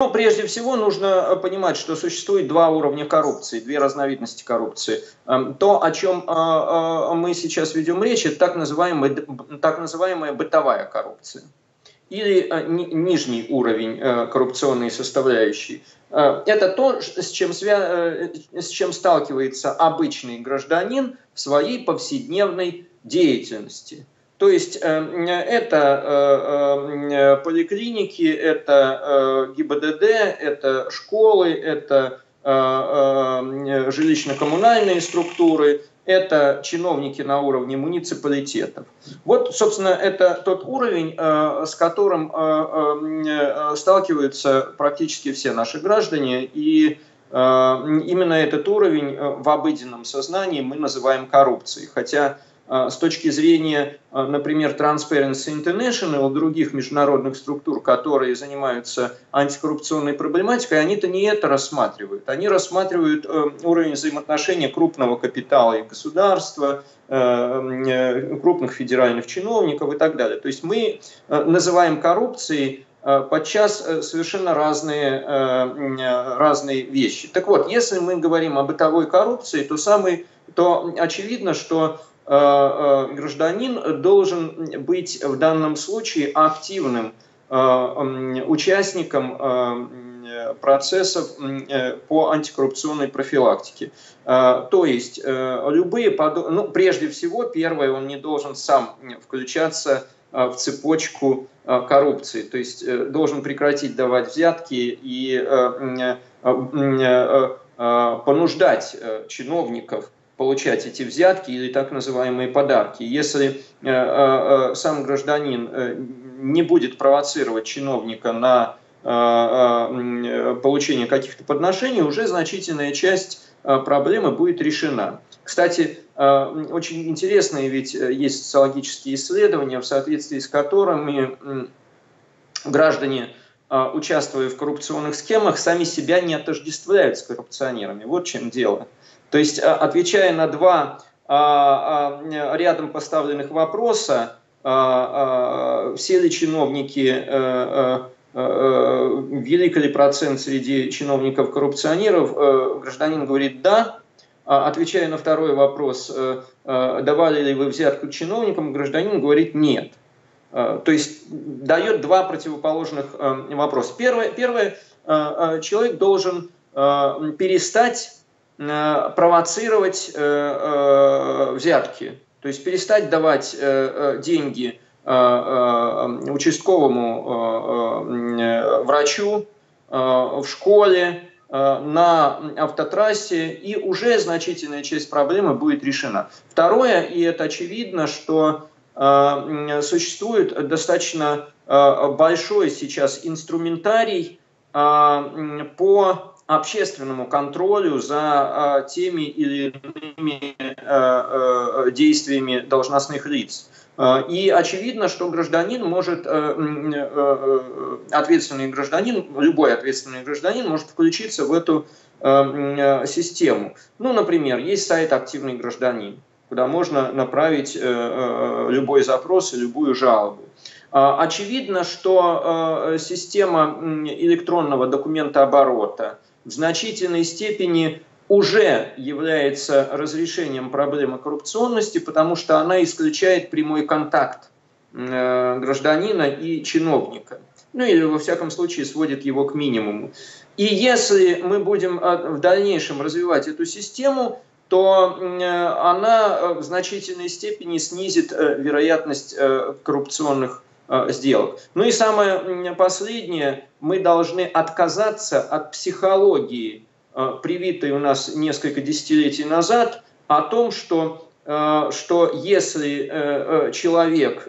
Ну, прежде всего, нужно э, понимать, что существует два уровня коррупции, две разновидности коррупции. Эм, то, о чем э, э, мы сейчас ведем речь, это так называемая, так называемая бытовая коррупция. Или нижний уровень коррупционной составляющей. Это то, с чем, свя... с чем сталкивается обычный гражданин в своей повседневной деятельности – то есть э, это э, э, поликлиники, это ГИБДД, это школы, это жилищно-коммунальные структуры, это чиновники на уровне муниципалитетов. Вот, собственно, это тот уровень, с которым сталкиваются практически все наши граждане, и именно этот уровень в обыденном сознании мы называем коррупцией. Хотя с точки зрения, а, например, Transparency International и других международных структур, которые занимаются антикоррупционной проблематикой, они-то не это рассматривают. Они рассматривают э, уровень взаимоотношения крупного капитала и государства, э, э, крупных федеральных чиновников и так далее. То есть мы называем коррупцией подчас совершенно разные, разные вещи. Так вот, если мы говорим о бытовой коррупции, то, самый, то очевидно, что гражданин должен быть в данном случае активным э, участником процессов по антикоррупционной профилактике. То есть любые, ну, прежде всего, первое, он не должен сам включаться в цепочку коррупции, то есть должен прекратить давать взятки и понуждать чиновников получать эти взятки или так называемые подарки. Если э, э, э, сам гражданин не будет провоцировать чиновника на получение каких-то подношений, уже значительная часть проблемы будет решена. Кстати, очень интересные ведь есть социологические исследования, в соответствии с которыми граждане участвуя в коррупционных схемах, сами себя не отождествляют с коррупционерами. Вот чем дело. То есть, а, отвечая на два а, а, рядом поставленных вопроса, все ли чиновники, э, э, э, велик ли процент среди чиновников-коррупционеров, гражданин говорит «да», отвечая на второй вопрос, давали ли вы взятку чиновникам, гражданин говорит «нет». То есть дает два противоположных вопроса. Первое, первое человек должен перестать провоцировать э, э, взятки, то есть перестать давать деньги участковому врачу в школе, на автотрассе, и уже значительная часть проблемы будет решена. Второе, и это очевидно, что существует достаточно большой сейчас инструментарий по общественному контролю за а, теми или иными а, а, действиями должностных лиц. И очевидно, что гражданин может, ответственный гражданин, любой ответственный гражданин может включиться в эту систему. Ну, например, есть сайт «Активный гражданин», куда можно направить любой запрос и любую жалобу. Очевидно, что система электронного документа оборота – в значительной степени уже является разрешением проблемы коррупционности, потому что она исключает прямой контакт э, гражданина и чиновника. Ну или во всяком случае сводит его к минимуму. И если мы будем э, в дальнейшем развивать эту систему, то э, она в значительной степени снизит вероятность коррупционных сделок. Ну и самое последнее, мы должны отказаться от психологии, э, привитой у нас несколько десятилетий назад, о том, что, э, что если человек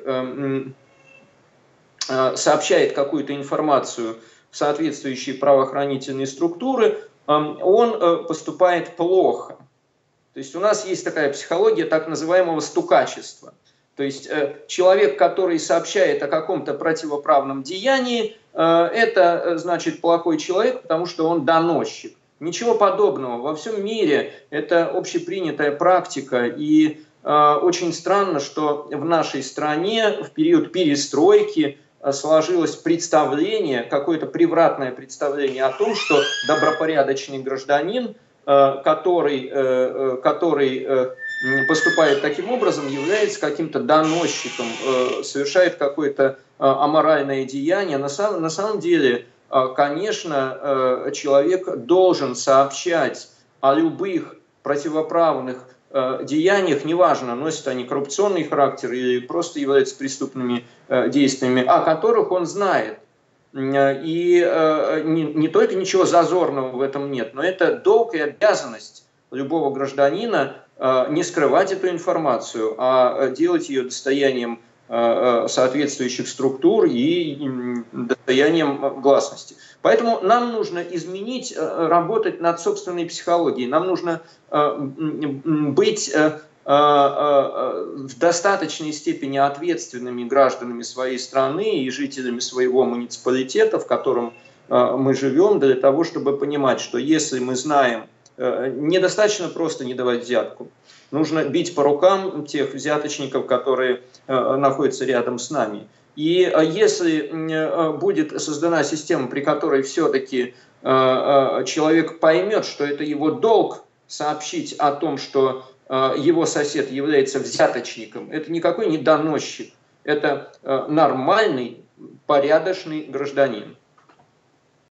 сообщает какую-то информацию в соответствующие правоохранительные структуры, он поступает плохо. То есть у нас есть такая психология так называемого стукачества – то есть э, человек, который сообщает о каком-то противоправном деянии, э, это э, значит плохой человек, потому что он доносчик. Ничего подобного. Во всем мире это общепринятая практика. И очень странно, что в нашей стране в период перестройки сложилось представление, какое-то превратное представление о том, что добропорядочный гражданин, который, который поступает таким образом, является каким-то доносчиком, совершает какое-то аморальное деяние. На самом, на самом деле, конечно, человек должен сообщать о любых противоправных э, деяниях, неважно, носят они коррупционный характер или просто являются преступными э, действиями, о которых он знает. И э, не, только ничего зазорного в этом нет, но это долг и обязанность любого гражданина э, не скрывать эту информацию, а делать ее достоянием Э, э, соответствующих структур и достоянием гласности. Поэтому нам нужно изменить, э, работать над собственной психологией. Нам нужно быть в достаточной степени ответственными гражданами своей страны и жителями своего муниципалитета, в котором мы живем, для того, чтобы понимать, что если мы знаем, недостаточно просто не давать взятку. Нужно бить по рукам тех взяточников, которые э, находятся рядом с нами. И э, если э, будет создана система, при которой все-таки человек поймет, что это его долг сообщить о том, что его сосед является взяточником, это никакой не доносчик, это нормальный, порядочный гражданин.